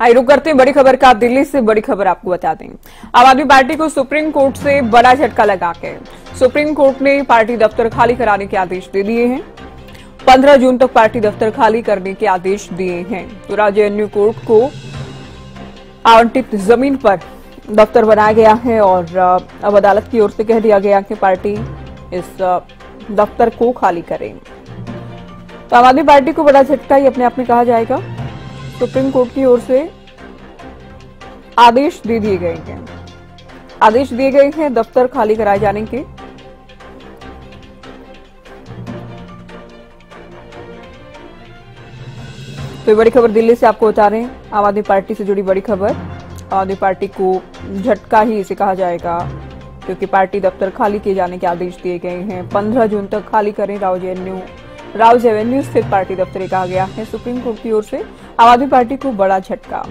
आई रुक करते हैं, बड़ी खबर का दिल्ली से बड़ी खबर आपको बता दें। आम आदमी पार्टी को सुप्रीम कोर्ट से बड़ा झटका लगा के। सुप्रीम कोर्ट ने पार्टी दफ्तर खाली कराने के आदेश दे दिए हैं। 15 जून तक पार्टी दफ्तर खाली करने के आदेश दिए हैं। तो राज्य कोर्ट को आवंटित ज़मीन पर दफ्तर बनाया गया है और अब अदालत की ओर से कह दिया गया कि पार्टी इस दफ्तर को खाली करे। तो आम आदमी पार्टी को बड़ा झटका ही अपने आप में कहा जाएगा। सुप्रीम कोर्ट की ओर से आदेश दे दिए गए हैं। आदेश दिए गए हैं दफ्तर खाली कराए जाने के। तो बड़ी खबर दिल्ली से आपको बता रहे हैं। आम आदमी पार्टी से जुड़ी बड़ी खबर। आम आदमी पार्टी को झटका ही इसे कहा जाएगा, क्योंकि पार्टी दफ्तर खाली किए जाने के आदेश दिए गए हैं। पंद्रह जून तक खाली करें राव जेएनयू राव एवेन्यू स्थित पार्टी दफ्तर कहा गया। है सुप्रीम कोर्ट की ओर से आम आदमी पार्टी को बड़ा झटका।